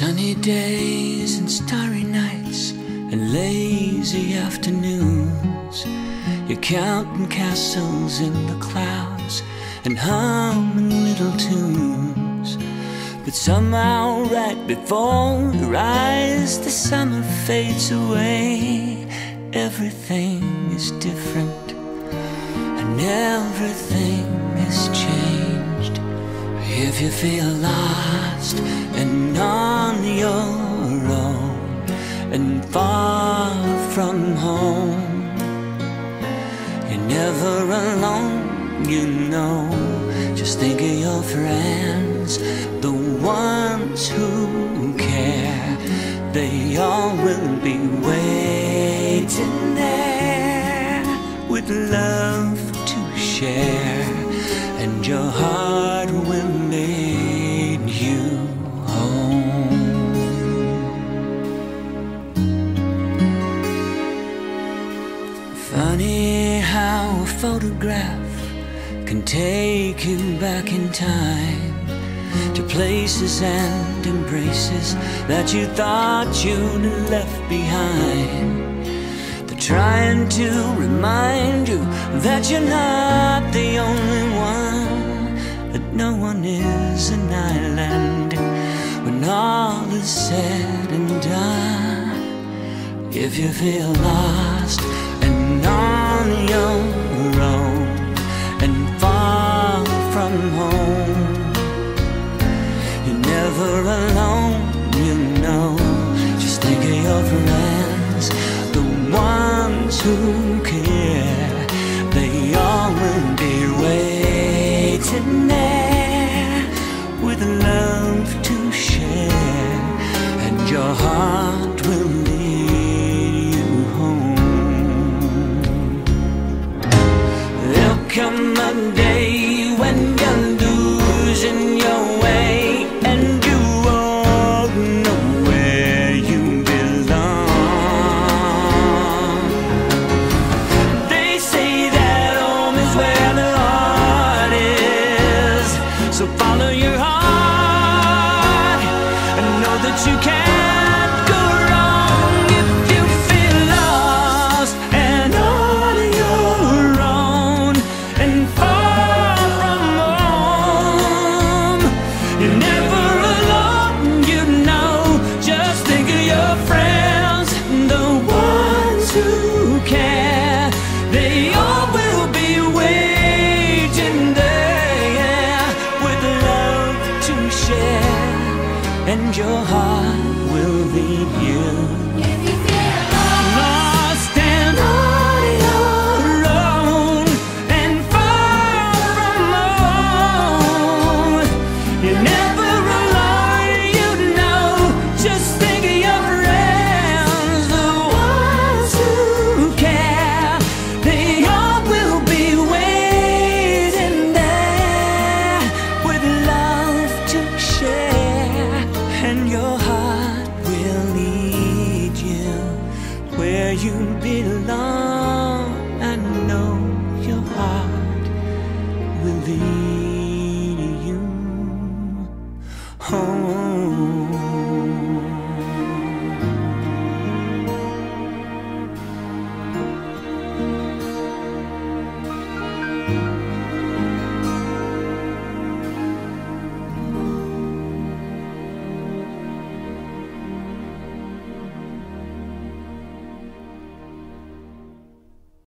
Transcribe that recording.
days and starry nights and lazy afternoons. You're counting castles in the clouds and humming little tunes. But somehow, right before your eyes, the summer fades away. Everything is different and everything has changed. If you feel lost and on your own and far from home, you're never alone, you know. Just think of your friends, the ones who care. They all will be waiting there with love to share, and your heart photograph can take you back in time to places and embraces that you thought you'd left behind. They're trying to remind you that you're not the only one, that no one is an island when all is said and done. If you feel lost and on your from home, you're never alone, you know. Just think of your friends, the ones who care. You can't you. you belong. and know your heart will lead you home.